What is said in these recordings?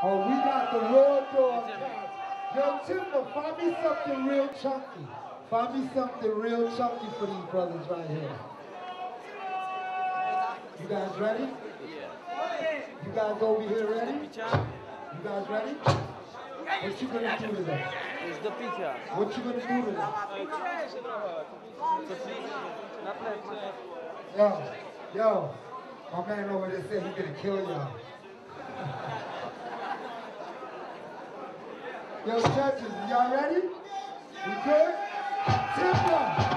Oh, we got the dog cats. Yo, Timber, find me something real chunky. Find me something real chunky for these brothers right here. You guys ready? Yeah. You guys over here ready? You guys ready? What you gonna do today? It's the pizza. What you gonna do today? Yo, yo, my man over there said he gonna kill y'all. Yo, judges, y'all ready? We good? Timber,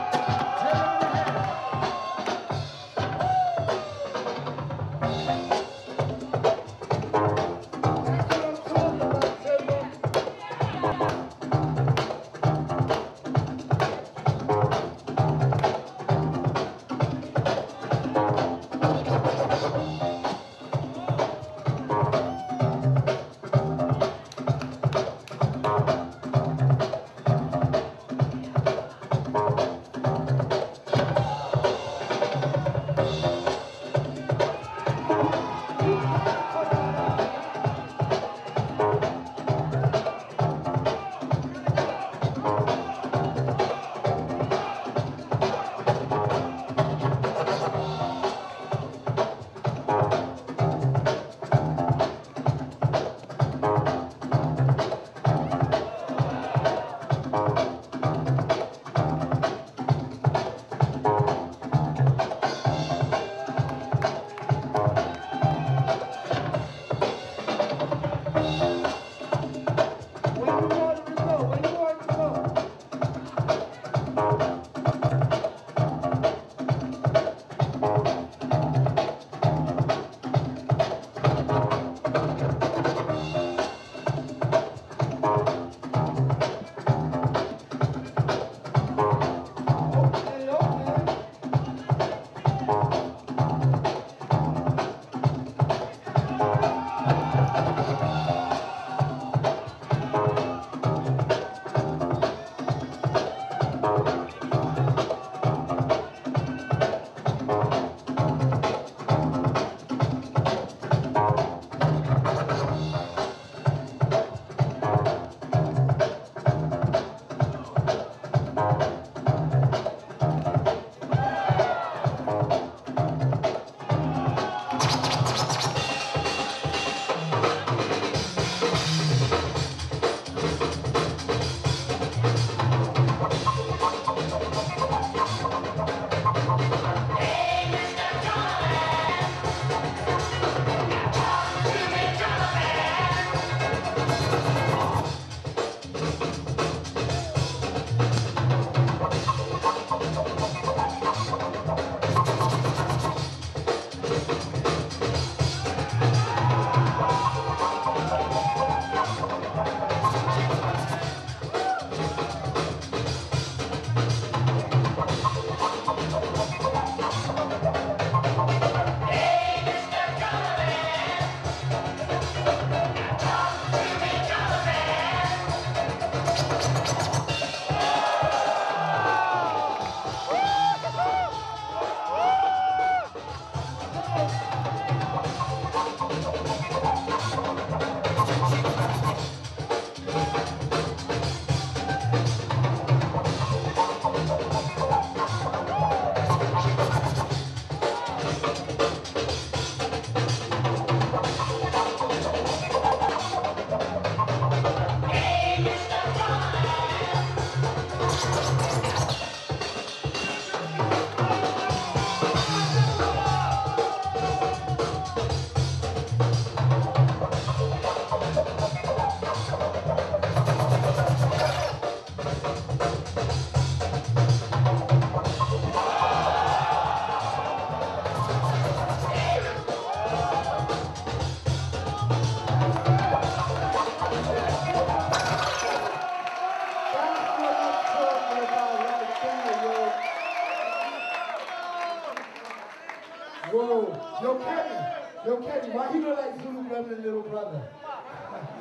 Kenny. Yo, Kenny, why you look like Zulu Gremlin little brother?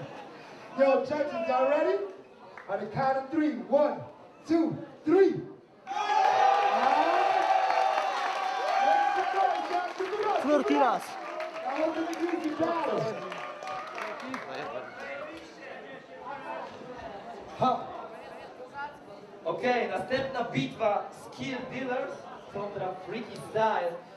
Yo, judges, y'all ready? On the count of three. One, two, three. Alright. Floor Killaz. Now, what do we do to battle? Ha. Okej, następna bitwa Skill Dealers kontra Freaky Style. A